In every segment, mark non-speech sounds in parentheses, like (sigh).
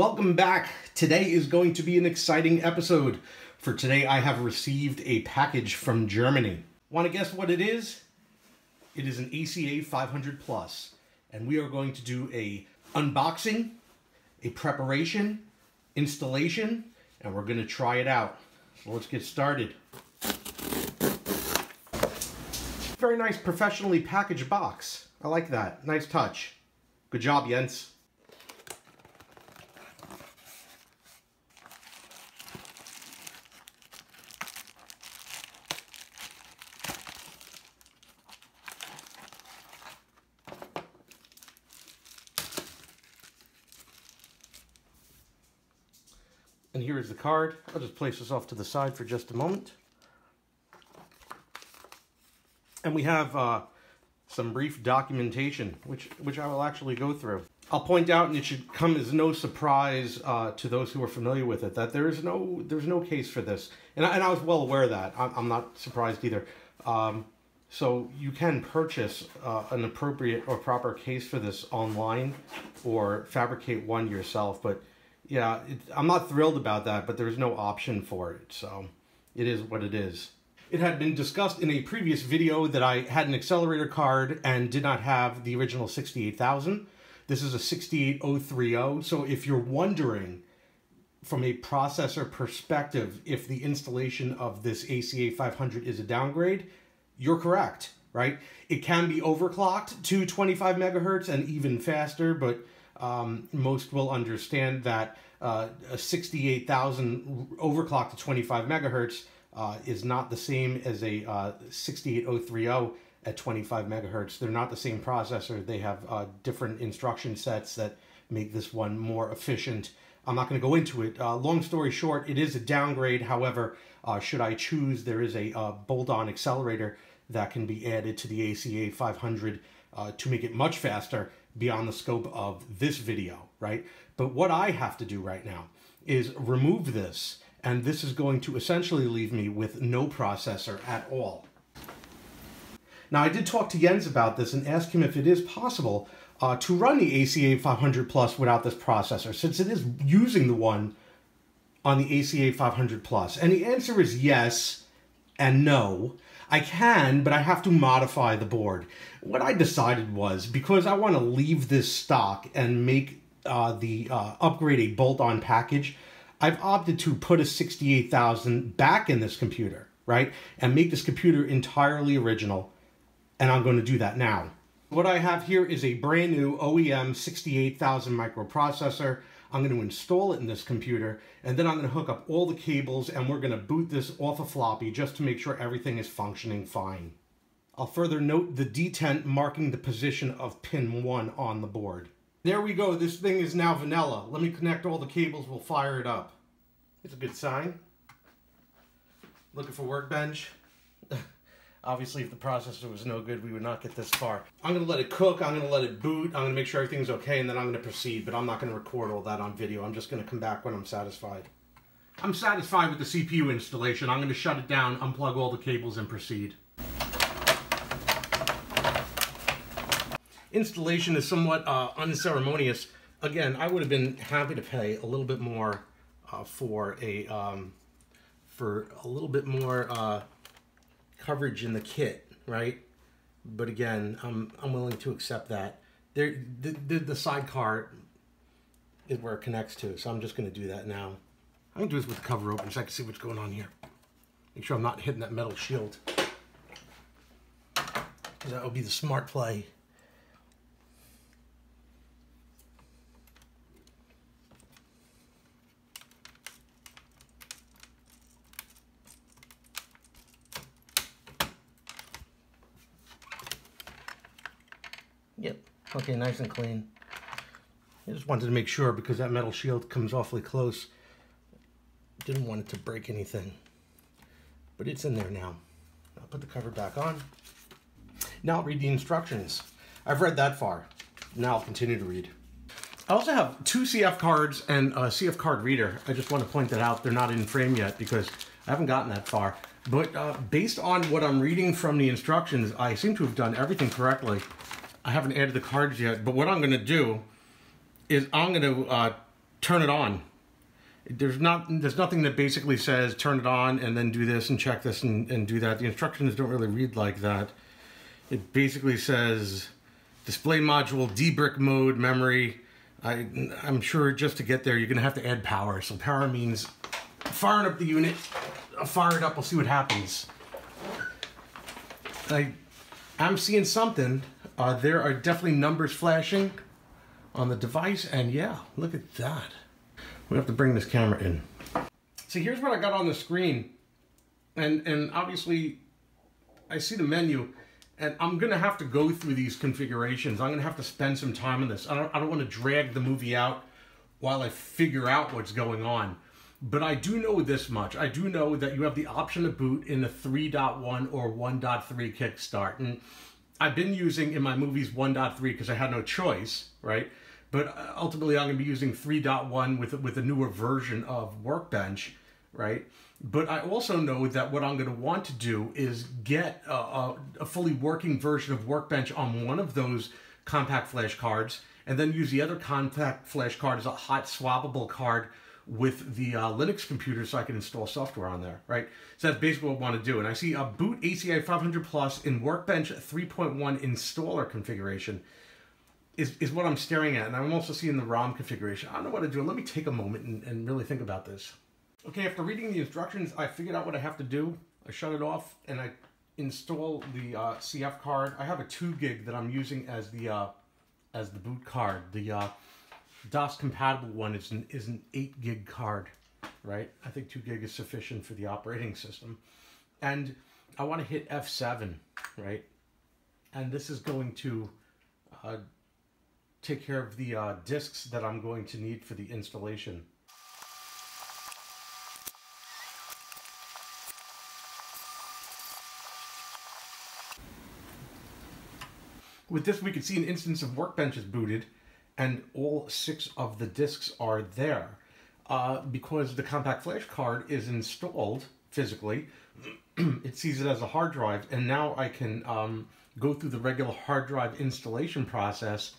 Welcome back. Today is going to be an exciting episode. For today, I have received a package from Germany. Want to guess what it is? It is an ACA 500 Plus, and we are going to do a unboxing, a preparation, installation, and we're going to try it out. So let's get started. Very nice professionally packaged box. I like that. Nice touch. Good job, Jens. And here is the card. I'll just place this off to the side for just a moment. And we have uh, some brief documentation, which, which I will actually go through. I'll point out, and it should come as no surprise uh, to those who are familiar with it, that there is no there's no case for this, and I, and I was well aware of that. I'm, I'm not surprised either. Um, so you can purchase uh, an appropriate or proper case for this online, or fabricate one yourself. But yeah, it, I'm not thrilled about that, but there's no option for it, so it is what it is. It had been discussed in a previous video that I had an accelerator card and did not have the original 68000. This is a 68030, so if you're wondering from a processor perspective if the installation of this ACA 500 is a downgrade, you're correct, right? It can be overclocked to 25 megahertz and even faster, but um, most will understand that uh, a 68,000 overclock to 25 megahertz uh, is not the same as a uh, 68030 at 25 megahertz. They're not the same processor. They have uh, different instruction sets that make this one more efficient. I'm not going to go into it. Uh, long story short, it is a downgrade. However, uh, should I choose, there is a uh, bolt-on accelerator that can be added to the ACA 500 uh, to make it much faster beyond the scope of this video, right? But what I have to do right now is remove this, and this is going to essentially leave me with no processor at all. Now, I did talk to Jens about this and ask him if it is possible uh, to run the ACA 500 Plus without this processor, since it is using the one on the ACA 500 Plus. And the answer is yes and no. I can, but I have to modify the board. What I decided was, because I want to leave this stock and make uh, the uh, upgrade a bolt-on package, I've opted to put a 68,000 back in this computer, right? And make this computer entirely original and I'm going to do that now. What I have here is a brand new OEM 68000 microprocessor. I'm going to install it in this computer, and then I'm going to hook up all the cables, and we're going to boot this off a floppy just to make sure everything is functioning fine. I'll further note the detent marking the position of pin 1 on the board. There we go, this thing is now vanilla. Let me connect all the cables, we'll fire it up. It's a good sign. Looking for workbench. Obviously, if the processor was no good, we would not get this far. I'm to let it cook, I'm to let it boot, I'm to make sure everything's okay, and then I'm to proceed, but I'm not to record all that on video. I'm just to come back when I'm satisfied. I'm satisfied with the CPU installation. I'm going to shut it down, unplug all the cables, and proceed. Installation is somewhat uh, unceremonious. Again, I would have been happy to pay a little bit more uh, for a um, for a little bit more uh, coverage in the kit, right? But again, I'm, I'm willing to accept that. There, the, the, the sidecar is where it connects to, so I'm just going to do that now. I'm going to do this with the cover open so I can see what's going on here. Make sure I'm not hitting that metal shield. That would be the smart play. Yep. Okay, nice and clean. I just wanted to make sure because that metal shield comes awfully close. Didn't want it to break anything. But it's in there now. I'll put the cover back on. Now I'll read the instructions. I've read that far. Now I'll continue to read. I also have two CF cards and a CF card reader. I just want to point that out. They're not in frame yet because I haven't gotten that far. But uh, based on what I'm reading from the instructions, I seem to have done everything correctly. I haven't added the cards yet, but what I'm going to do is I'm going to uh, turn it on. There's not there's nothing that basically says turn it on and then do this and check this and, and do that. The instructions don't really read like that. It basically says display module, debrick mode, memory. I, I'm sure just to get there, you're gonna have to add power. So power means firing up the unit. I'll fire it up, we'll see what happens. I, I'm seeing something. Uh, there are definitely numbers flashing on the device, and yeah, look at that. We have to bring this camera in. See, here's what I got on the screen, and and obviously, I see the menu, and I'm gonna have to go through these configurations. I'm gonna have to spend some time on this. I don't I don't want to drag the movie out while I figure out what's going on. But I do know this much. I do know that you have the option to boot in a 3.1 or 1.3 kickstart. And I've been using in my movies 1.3 because I had no choice, right? But uh, ultimately, I'm going to be using 3.1 with with a newer version of Workbench, right? But I also know that what I'm going to want to do is get a, a, a fully working version of Workbench on one of those compact flash cards, and then use the other compact flash card as a hot swappable card with the uh, Linux computer so I can install software on there, right? So that's basically what I want to do. And I see a boot ACA 500 Plus in Workbench 3.1 installer configuration is, is what I'm staring at. And I'm also seeing the ROM configuration. I don't know what to do. Let me take a moment and, and really think about this. Okay, after reading the instructions, I figured out what I have to do. I shut it off and I install the uh, CF card. I have a 2 gig that I'm using as the uh, as the boot card. The uh, DOS compatible one is an, is an 8 gig card, right? I think 2 gig is sufficient for the operating system. And I want to hit F7, right? And this is going to uh, take care of the uh, disks that I'm going to need for the installation. With this, we can see an instance of Workbench is booted, and all six of the disks are there. Uh, because the compact flash card is installed physically, (clears throat) it sees it as a hard drive, and now I can um, go through the regular hard drive installation process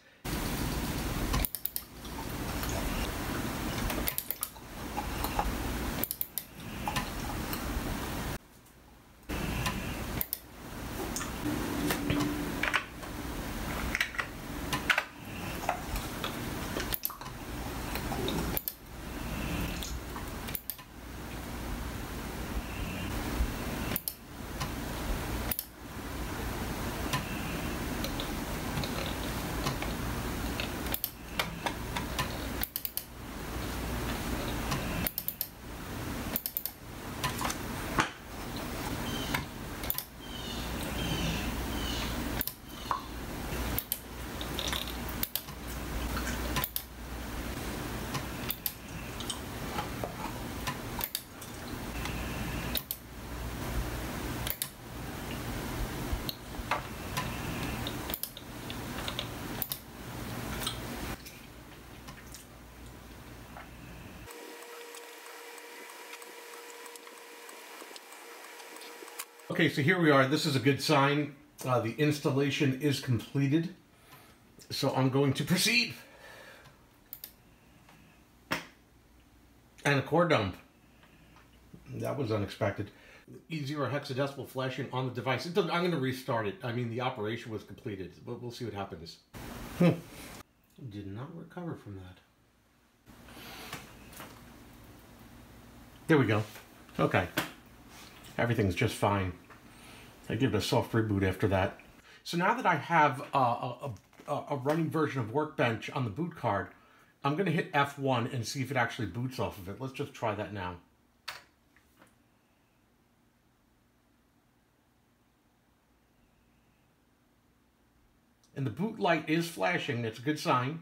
Okay, so here we are. This is a good sign. Uh, the installation is completed. So I'm going to proceed. And a core dump. That was unexpected. E0 hexadecimal flashing on the device. I'm going to restart it. I mean, the operation was completed, but we'll see what happens. Hmm. Did not recover from that. There we go. Okay. Everything's just fine. I give it a soft reboot after that. So now that I have a, a, a running version of Workbench on the boot card, I'm going to hit F1 and see if it actually boots off of it. Let's just try that now. And the boot light is flashing. That's a good sign.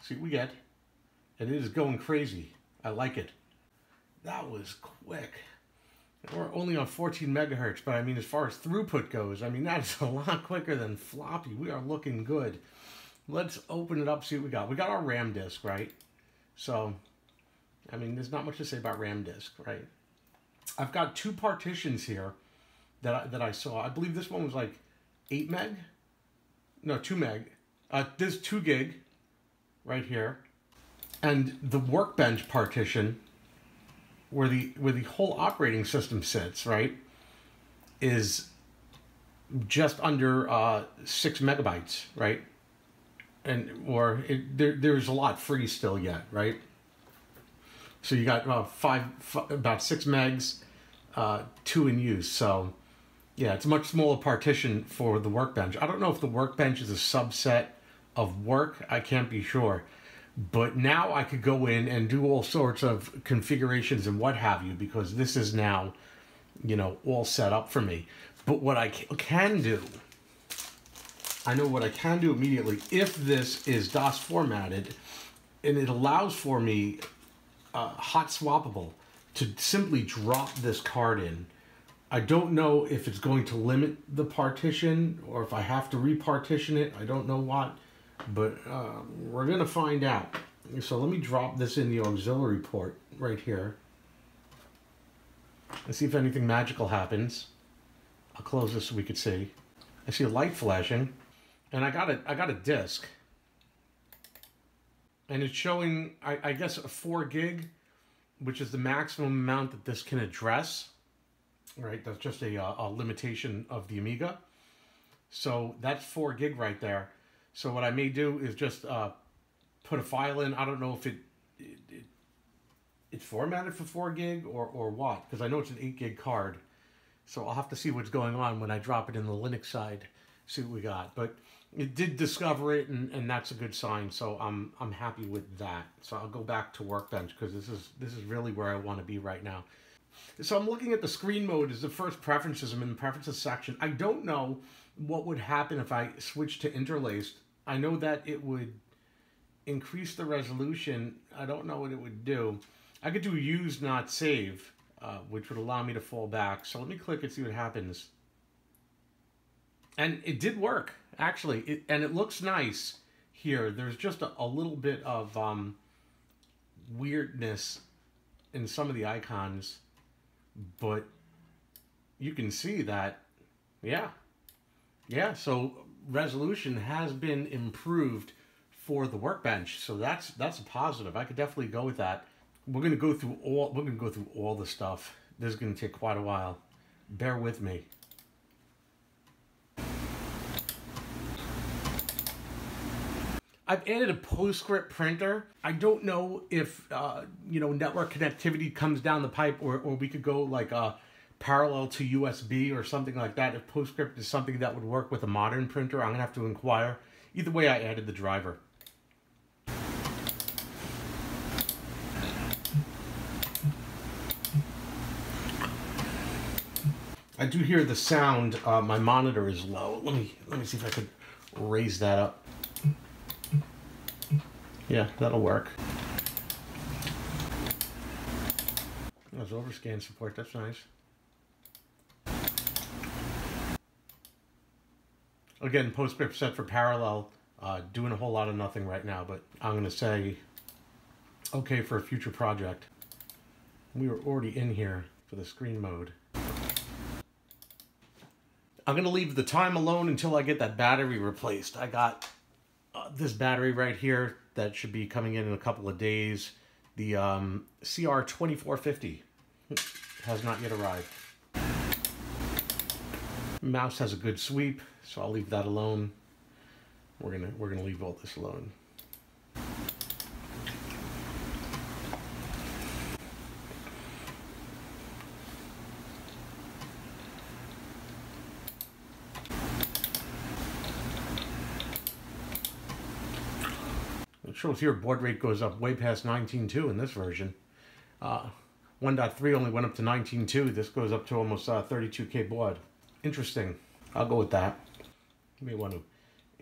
See what we get. And it is going crazy. I like it. That was quick. We're only on 14 megahertz, but I mean, as far as throughput goes, I mean, (laughs) that's a lot quicker than floppy. We are looking good. Let's open it up, see what we got. We got our RAM disk, right? So, I mean, there's not much to say about RAM disk, right? I've got two partitions here that I, that I saw. I believe this one was like 8 meg? No, 2 meg. Uh, this 2 gig right here. And the workbench partition, where the where the whole operating system sits, right, is just under uh, six megabytes, right? And or it, there, there's a lot free still yet, right? So you got uh, five, about six megs, uh, two in use. So yeah, it's a much smaller partition for the workbench. I don't know if the workbench is a subset of work. I can't be sure. But now I could go in and do all sorts of configurations and what have you because this is now, you know, all set up for me. But what I can do, I know what I can do immediately if this is DOS formatted and it allows for me uh, hot swappable to simply drop this card in. I don't know if it's going to limit the partition or if I have to repartition it. I don't know what, but uh, we're going to find out. So let me drop this in the auxiliary port right here. Let's see if anything magical happens. I'll close this so we could see. I see a light flashing, and I got a I got a disc, and it's showing I, I guess a four gig, which is the maximum amount that this can address. Right, that's just a, a limitation of the Amiga. So that's four gig right there. So what I may do is just uh, put a file in. I don't know if it, it, it it's formatted for four gig or or what, because I know it's an eight gig card. So I'll have to see what's going on when I drop it in the Linux side, see what we got. But it did discover it, and, and that's a good sign. So I'm I'm happy with that. So I'll go back to Workbench because this is this is really where I want to be right now. So I'm looking at the screen mode as the first preferences. I'm in the preferences section. I don't know what would happen if I switched to interlaced. I know that it would increase the resolution. I don't know what it would do. I could do use not save uh, which would allow me to fall back. So let me click and see what happens. And it did work, actually. It, and it looks nice here. There's just a, a little bit of um, weirdness in some of the icons. But you can see that, yeah. Yeah, so resolution has been improved for the workbench. So that's that's a positive. I could definitely go with that we're to go through all we're to go through all the stuff this is to take quite a while bear with me I've added a PostScript printer. I don't know if uh, you know network connectivity comes down the pipe, or, or we could go like a uh, parallel to USB or something like that. If PostScript is something that would work with a modern printer, I'm gonna have to inquire. Either way, I added the driver. I do hear the sound. Uh, my monitor is low. Let me let me see if I could raise that up. Yeah, that'll work. There's overscan support. That's nice. Again, PostScript set for parallel. Uh, doing a whole lot of nothing right now, but I'm going to say okay for a future project. We were already in here for the screen mode. I'm going to leave the time alone until I get that battery replaced. I got uh, this battery right here that should be coming in in a couple of days. The um, CR2450 has not yet arrived. Mouse has a good sweep, so I'll leave that alone. We're gonna we're gonna leave all this alone. It shows here baud rate goes up way past 19.2 in this version. Uh, 1.3 only went up to 19.2. This goes up to almost uh, 32k baud. Interesting. I'll go with that. You may want to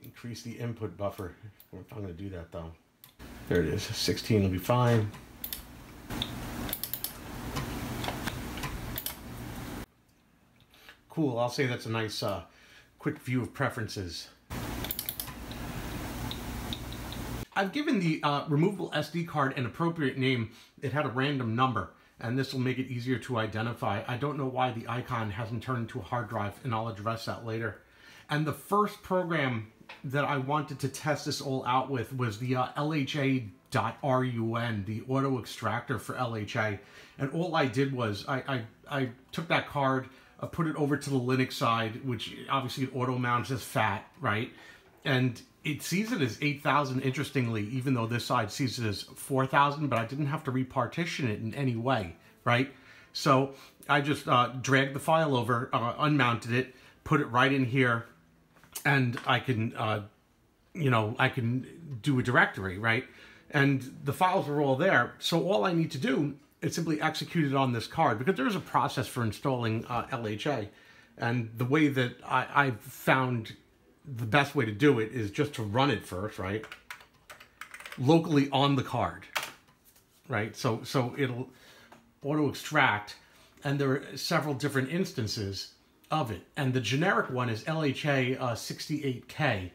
increase the input buffer. I'm going to do that though. There it is. 16 will be fine. Cool. I'll say that's a nice uh, quick view of preferences. I've given the uh, removable SD card an appropriate name. It had a random number, and this will make it easier to identify. I don't know why the icon hasn't turned into a hard drive, and I'll address that later. And the first program that I wanted to test this all out with was the uh, LHA.RUN, the auto extractor for LHA. And all I did was I, I, I took that card, I put it over to the Linux side, which obviously it auto mounts as FAT, right? And it sees it as 8,000, interestingly, even though this side sees it as 4,000, but I didn't have to repartition it in any way, right? So I just uh, dragged the file over, uh, unmounted it, put it right in here, and I can, uh, you know, I can do a directory, right? And the files are all there. So all I need to do is simply execute it on this card because there is a process for installing uh, LHA. And the way that I, I've found the best way to do it is just to run it first, right? Locally on the card, right? So, so it'll auto extract and there are several different instances of it. And the generic one is LHA uh, 68K.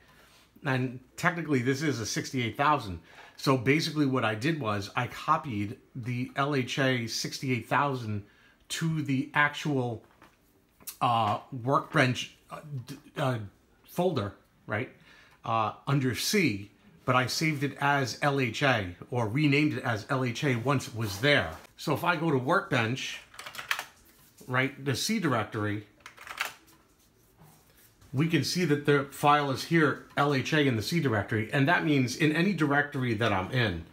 And technically this is a 68,000. So basically what I did was I copied the LHA 68,000 to the actual uh, workbench uh, uh, folder, right, uh, under C, but I saved it as LHA or renamed it as LHA once it was there. So if I go to workbench, right, the C directory, we can see that the file is here, LHA in the C directory, and that means in any directory that I'm in,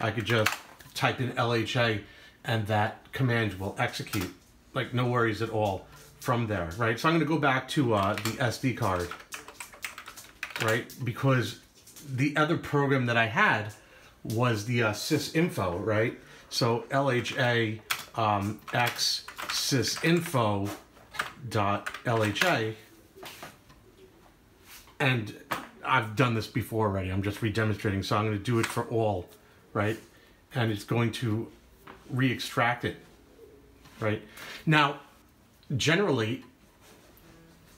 I could just type in LHA and that command will execute. Like no worries at all from there, right? So I'm gonna go back to uh, the SD card, right? Because the other program that I had was the uh, sysinfo, right? So LHA um, x sysinfo dot LHA and I've done this before already. I'm just re-demonstrating, so I'm going to do it for all, right? And it's going to re-extract it, right? Now, generally,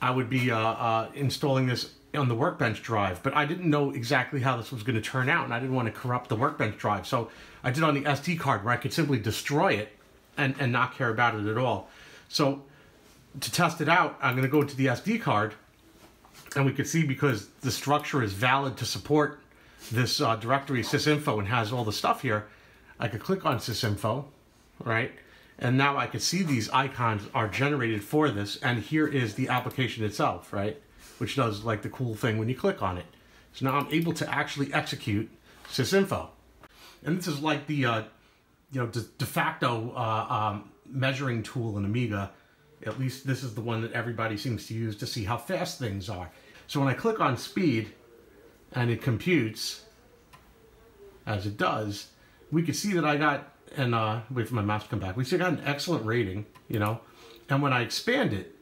I would be uh, uh, installing this on the Workbench drive, but I didn't know exactly how this was going to turn out, and I didn't want to corrupt the Workbench drive. So I did on the SD card where I could simply destroy it and, and not care about it at all. So to test it out, I'm going to go to the SD card and we can see because the structure is valid to support this uh, directory sysinfo and has all the stuff here, I could click on sysinfo, right? And now I can see these icons are generated for this, and here is the application itself, right? Which does like the cool thing when you click on it. So now I'm able to actually execute sysinfo. And this is like the, uh, you know, de, de facto uh, um, measuring tool in Amiga. At least this is the one that everybody seems to use to see how fast things are. So when I click on speed and it computes, as it does, we can see that I got, and uh, wait for my mouse to come back, we see I got an excellent rating, you know, and when I expand it,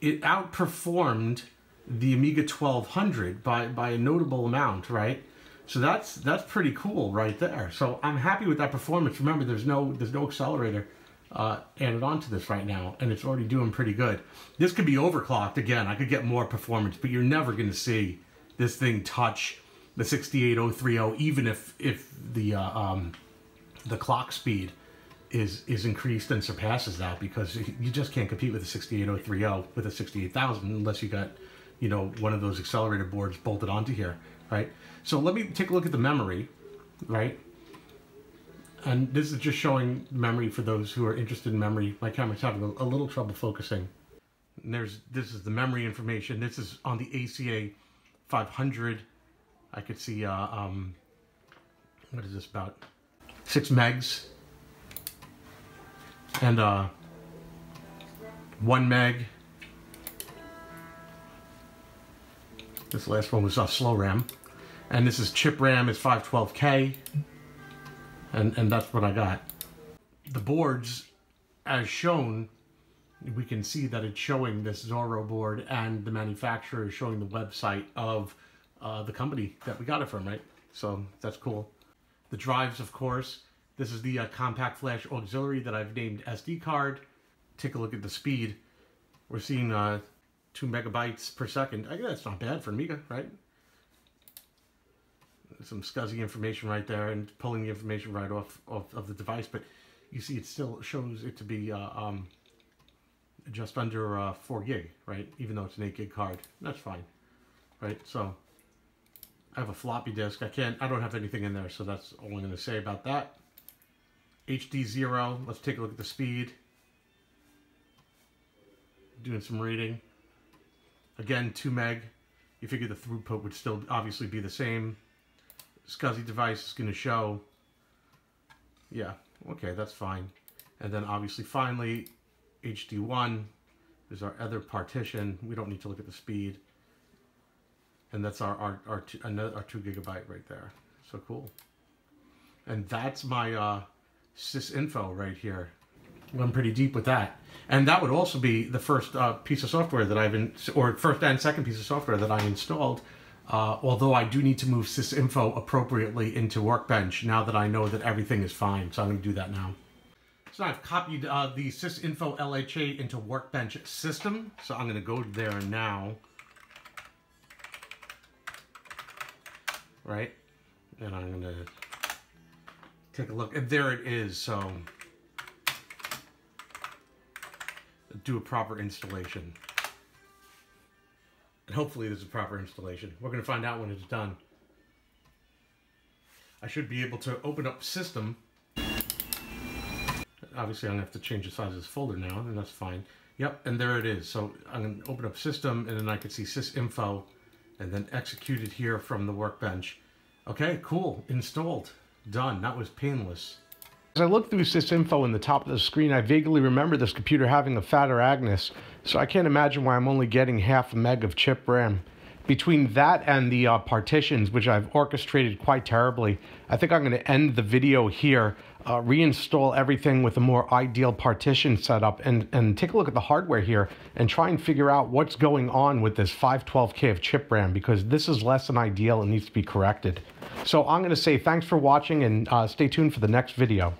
it outperformed the Amiga 1200 by, by a notable amount, right? So that's that's pretty cool right there. So I'm happy with that performance. Remember, there's no there's no accelerator uh, added onto this right now, and it's already doing pretty good. This could be overclocked again. I could get more performance, but you're never going to see this thing touch the 68030, even if if the uh, um, the clock speed is is increased and surpasses that, because you just can't compete with the 68030 with a 68000 unless you got you know one of those accelerator boards bolted onto here, right? So let me take a look at the memory, right? And this is just showing memory for those who are interested in memory. My camera's having a, a little trouble focusing. And there's this is the memory information. This is on the ACA 500. I could see uh, um, what is this about six megs and uh, one meg. This last one was uh, slow RAM, and this is chip RAM is 512K and, and that's what I got. The boards, as shown, we can see that it's showing this Zorro board and the manufacturer is showing the website of uh, the company that we got it from, right? So that's cool. The drives, of course. This is the uh, compact flash auxiliary that I've named SD card. Take a look at the speed. We're seeing uh, two megabytes per second. I guess that's not bad for Amiga, right? Some SCSI information right there and pulling the information right off, off of the device, but you see it still shows it to be uh, um, just under uh, 4 gig, right? Even though it's an 8 gig card. That's fine, right? So I have a floppy disk. I can't, I don't have anything in there, so that's all I'm going to say about that. HD zero, let's take a look at the speed. Doing some reading. Again, 2 meg. You figure the throughput would still obviously be the same. SCSI device is going to show. Yeah, okay, that's fine. And then obviously finally, HD1 is our other partition. We don't need to look at the speed. And that's our, our, our, two, another, our two gigabyte right there. So cool. And that's my uh, sysinfo right here. Went pretty deep with that. And that would also be the first uh, piece of software that I've, in, or first and second piece of software that I installed. Uh, although I do need to move sysinfo appropriately into Workbench now that I know that everything is fine. So I'm going to do that now. So I've copied uh, the sysinfo LHA into Workbench system. So I'm going to go there now. Right? And I'm going to take a look. And there it is. So do a proper installation. And hopefully there's a proper installation. We're going to find out when it's done. I should be able to open up system. Obviously I'm going to have to change the size of this folder now, and that's fine. Yep, and there it is. So I'm going to open up system, and then I can see sysinfo, and then execute it here from the workbench. Okay, cool. Installed. Done. That was painless. As I look through sysinfo in the top of the screen, I vaguely remember this computer having a fatter Agnus, so I can't imagine why I'm only getting half a meg of chip RAM. Between that and the uh, partitions, which I've orchestrated quite terribly, I think I'm going to end the video here, uh, reinstall everything with a more ideal partition setup, and, and take a look at the hardware here and try and figure out what's going on with this 512K of chip RAM, because this is less than ideal and needs to be corrected. So I'm going to say thanks for watching and uh, stay tuned for the next video.